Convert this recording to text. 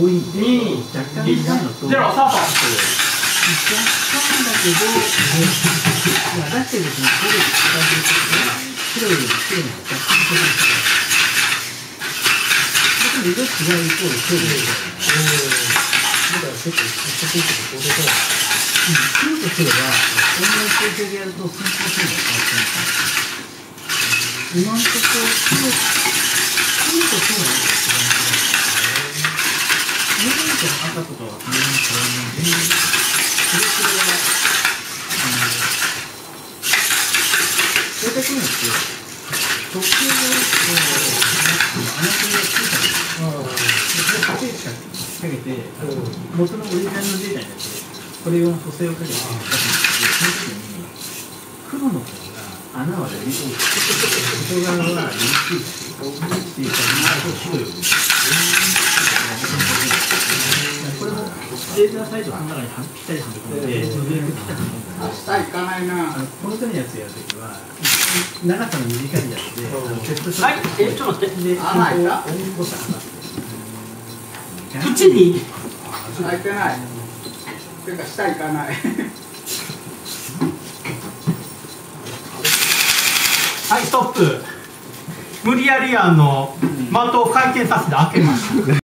多いんで若干短いのとゼロスタート若干だけど、まあ、出してる時にこれ近づいてきたら白よりも白の方が若干取れるから色違いイコール黒でだから結構一つ一つここでさ黒と白は同じ構成でやると均衡性が変わってます今のところ黒黒と白の色が違う緑と赤とかは完全然変わらないんで黒黒はあの大体こういうのって直径があると穴組みがついたりあで8しかかけて元のオリジナルのデータになってこれ用の補正をかけてその時に黒の方が穴はより大きく外側はより小さいっていうか白よりこれもデータサイトの中にぴったりはめ込んで上にぴったりはめ込んで明日行かないなあのこの手のやつやるときは長さの短いやつであのテストショはいえちょっと待って。で穴開いた温度差が1に開いてないてか下行かないはいストップ無理やりあの的を回転させて開けました